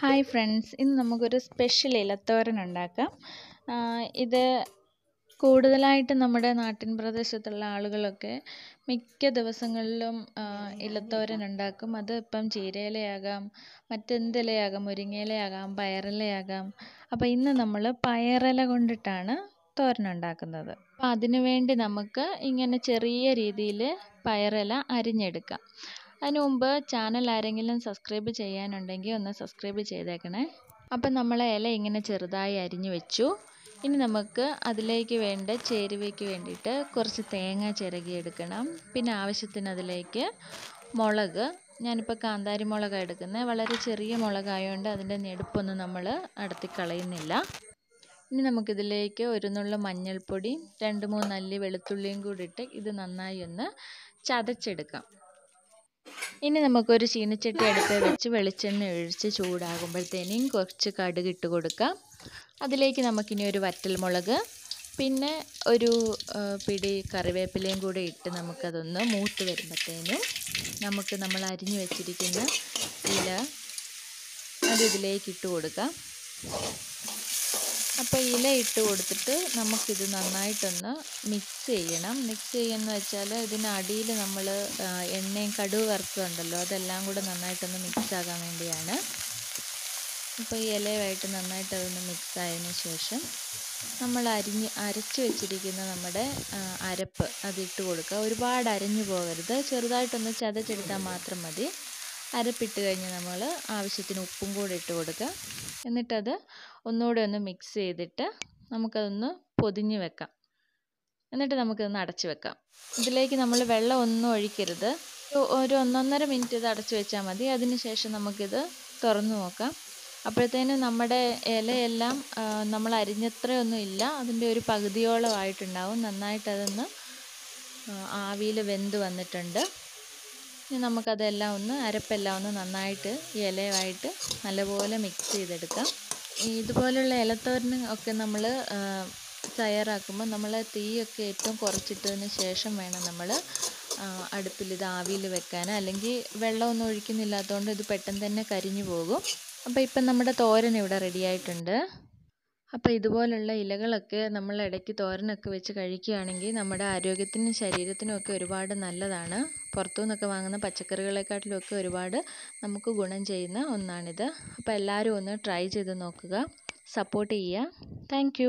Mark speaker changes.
Speaker 1: Hi friends ഇന്ന് നമുക്കൊരു special ഇലത്തോരൻ ഉണ്ടാക്കാം. ഇത് കൂടുതലായിട്ട് നമ്മുടെ നാട്ടിൻ പ്രദേശത്തുള്ള ആളുകളൊക്കെ മിക്ക ദിവസങ്ങളിലും ഇലത്തോരൻ ഉണ്ടാക്കും. അത് ഇപ്പം ചീരയിലയാകാം മറ്റെന്തിലയാകാം മുരിങ്ങയിലയാകാം പയറിലയാകാം. അപ്പോൾ ഇന്ന് നമ്മൾ പയറില കൊണ്ടിട്ടാണ് തോരൻ ഉണ്ടാക്കുന്നത്. അപ്പോൾ അതിനു വേണ്ടി നമുക്ക് ഇങ്ങനെ ചെറിയ രീതിയിൽ പയറില അരിഞ്ഞെടുക്കാം. അതിനു മുമ്പ് ചാനൽ ആരെങ്കിലും സബ്സ്ക്രൈബ് ചെയ്യാനുണ്ടെങ്കിൽ ഒന്ന് സബ്സ്ക്രൈബ് ചെയ്തേക്കണേ. അപ്പം നമ്മൾ ഇല ഇങ്ങനെ ചെറുതായി അരിഞ്ഞു വെച്ചു. ഇനി നമുക്ക് അതിലേക്ക് വേണ്ട ചേരുവയ്ക്ക് വേണ്ടിയിട്ട് കുറച്ച് തേങ്ങ ചിരകിയെടുക്കണം പിന്നെ ആവശ്യത്തിന് അതിലേക്ക് മുളക്. ഞാനിപ്പോൾ കാന്താരി മുളകാണ് എടുക്കുന്നത് വളരെ ചെറിയ മുളകായതുകൊണ്ട് അതിന്റെ ഞെടുപ്പൊന്നും നമ്മൾ അടത്തി കളയുന്നില്ല. ഇനി നമുക്കിതിലേക്ക് ഒരു നുള്ള മഞ്ഞൾപ്പൊടി രണ്ട് മൂന്ന് അല്ലി വെളുത്തുള്ളിയും കൂടി ഇട്ട് ഇത് നന്നായി ഒന്ന് ചതച്ചെടുക്കാം. ഇനി നമുക്കൊരു ചീനച്ചട്ടി എടുത്ത് വെച്ച് വെളിച്ചെണ്ണ ഒഴിച്ച് ചൂടാകുമ്പോഴത്തേനും കുറച്ച് കടുക് ഇട്ട് കൊടുക്കാം. അതിലേക്ക് നമുക്കിനി ഒരു വറ്റൽമുളക് പിന്നെ ഒരു പിടി കറിവേപ്പിലയും കൂടി ഇട്ട് നമുക്കതൊന്ന് മൂത്ത് വരുമ്പോഴത്തേനും നമുക്ക് നമ്മൾ അരിഞ്ഞു വെച്ചിരിക്കുന്ന ഇല അത് ഇതിലേക്ക് ഇട്ട് കൊടുക്കാം. അപ്പോൾ ഇല ഇട്ട് കൊടുത്തിട്ട് നമുക്കിത് നന്നായിട്ടൊന്ന് മിക്സ് ചെയ്യണം. മിക്സ് ചെയ്യുന്ന വെച്ചാൽ ഇതിനടിയിൽ നമ്മൾ എണ്ണയും കടുക് വറുത്തുണ്ടല്ലോ അതെല്ലാം കൂടെ നന്നായിട്ടൊന്ന് മിക്സ് ആകാൻ വേണ്ടിയാണ്. ഇപ്പോൾ ഈ ഇലയുമായിട്ട് നന്നായിട്ട് അതൊന്ന് മിക്സ് ആയതിനു ശേഷം നമ്മൾ അരിഞ്ഞ് അരച്ച് വെച്ചിരിക്കുന്ന നമ്മുടെ അരപ്പ് അതിട്ട് കൊടുക്കുക. ഒരുപാട് അരഞ്ഞു പോകരുത്. ചെറുതായിട്ടൊന്ന് ചതച്ചെടുത്താൽ മാത്രം മതി. അരപ്പിട്ട് കഴിഞ്ഞ് നമ്മൾ ആവശ്യത്തിന് ഉപ്പും കൂടെ ഇട്ട് കൊടുക്കുക എന്നിട്ടത് ഒന്നുകൂടെ ഒന്ന് മിക്സ് ചെയ്തിട്ട് നമുക്കതൊന്ന് പൊതിഞ്ഞ് വെക്കാം. എന്നിട്ട് നമുക്കിതൊന്ന് അടച്ച് വെക്കാം. ഇതിലേക്ക് നമ്മൾ വെള്ളം ഒന്നും ഒഴിക്കരുത്. ഒരു- ഒന്നൊന്നര മിനിറ്റ് ഇത് അടച്ച് വെച്ചാൽ മതി. അതിനുശേഷം നമുക്കിത് തുറന്ന് നോക്കാം. അപ്പോഴത്തേനും നമ്മുടെ ഇലയെല്ലാം നമ്മൾ അരിഞ്ഞത്രയൊന്നും ഇല്ല. അതിന്റെ ഒരു പകുതിയോളം ആയിട്ടുണ്ടാവും. നന്നായിട്ട് അതൊന്ന് ആവിയിൽ വെന്ത് വന്നിട്ടുണ്ട്. ഇനി നമുക്കതെല്ലാം ഒന്ന് അരപ്പെല്ലാം ഒന്ന് നന്നായിട്ട് ഇലയുമായിട്ട് നല്ലപോലെ മിക്സ് ചെയ്തെടുക്കാം. ഇതുപോലുള്ള ഇലത്തോരനും ഒക്കെ നമ്മൾ തയ്യാറാക്കുമ്പോൾ നമ്മൾ തീയൊക്കെ ഏറ്റവും കുറച്ചിട്ടതിന് ശേഷം വേണം നമ്മൾ അടുപ്പിൽ ഇത് ആവിയിൽ വെക്കാൻ. അല്ലെങ്കിൽ വെള്ളമൊന്നും ഒഴിക്കുന്നില്ലാത്തതുകൊണ്ട് ഇത് പെട്ടെന്ന് തന്നെ കരിഞ്ഞു പോകും. അപ്പോൾ ഇപ്പം നമ്മുടെ തോരൻ ഇവിടെ റെഡി ആയിട്ടുണ്ട്. അപ്പോൾ ഇതുപോലുള്ള ഇലകളൊക്കെ നമ്മൾ ഇടയ്ക്ക് തോരനൊക്കെ വെച്ച് കഴിക്കുകയാണെങ്കിൽ നമ്മുടെ ആരോഗ്യത്തിനും ശരീരത്തിനും ഒക്കെ ഒരുപാട് നല്ലതാണ്. പുറത്തു നിന്നൊക്കെ വാങ്ങുന്ന പച്ചക്കറികളെക്കാട്ടിലും ഒക്കെ ഒരുപാട് നമുക്ക് ഗുണം ചെയ്യുന്ന ഒന്നാണിത്. അപ്പോൾ എല്ലാവരും ഒന്ന് ട്രൈ ചെയ്ത് നോക്കുക. സപ്പോർട്ട് ചെയ്യുക. താങ്ക്